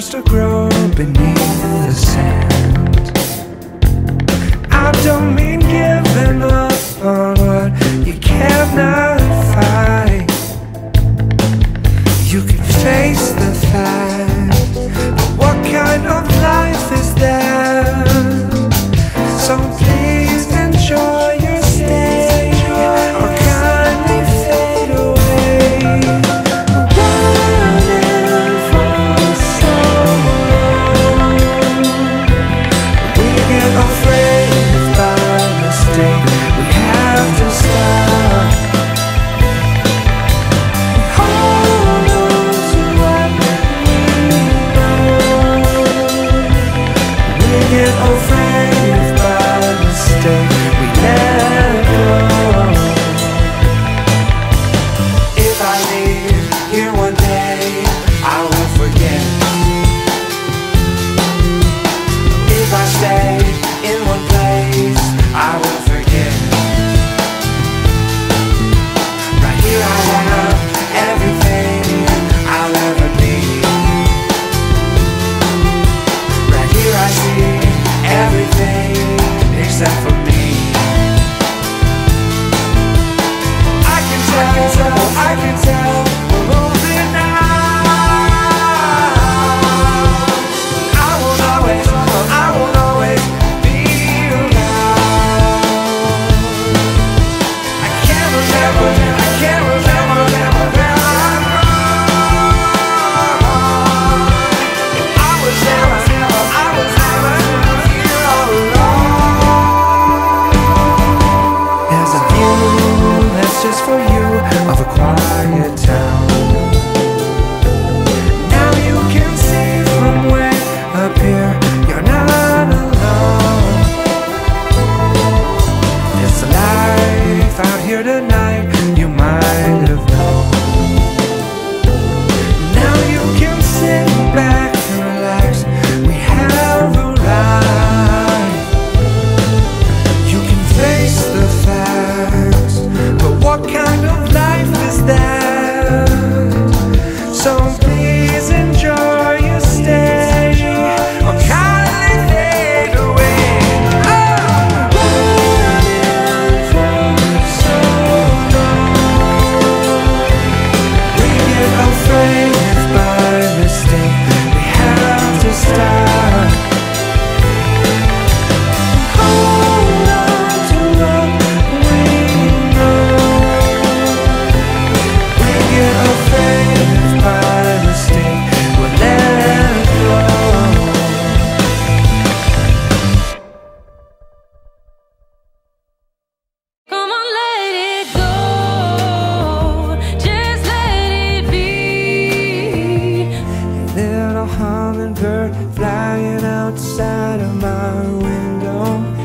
starts to grow beneath the sand. I don't mean some a hummingbird flying outside of my window.